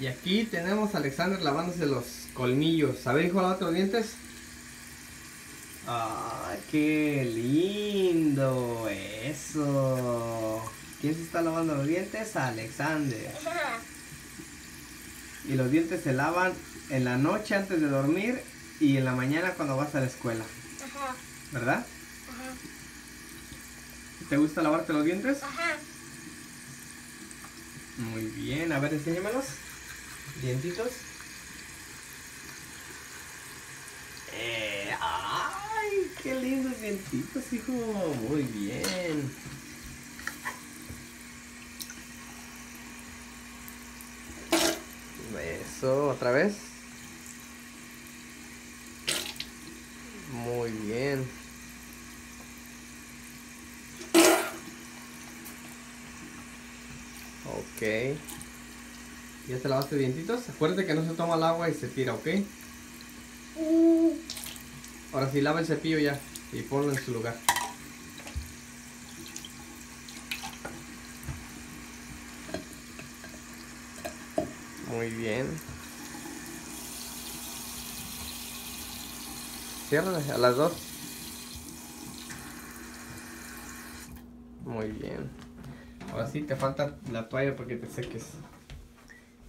Y aquí tenemos a Alexander lavándose los colmillos. A ver, hijo, lávate los dientes. ¡Ay, qué lindo! Eso. ¿Quién se está lavando los dientes? Alexander. Y los dientes se lavan en la noche antes de dormir y en la mañana cuando vas a la escuela. Ajá. ¿Verdad? Ajá. ¿Te gusta lavarte los dientes? Ajá. Muy bien, a ver, enséñamelos. Dientitos. Eh, ¡Ay! ¡Qué lindos dientitos, hijo! Muy bien. Eso, otra vez. Muy bien. Ok. ¿Ya te lavaste dientitos? Acuérdate que no se toma el agua y se tira, ¿ok? Ahora sí, lava el cepillo ya y ponlo en su lugar. Muy bien. Ciérrale a las dos. Muy bien. Ahora sí te falta la toalla porque te seques.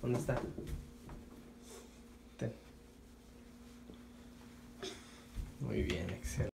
¿Dónde está? Muy bien, excelente.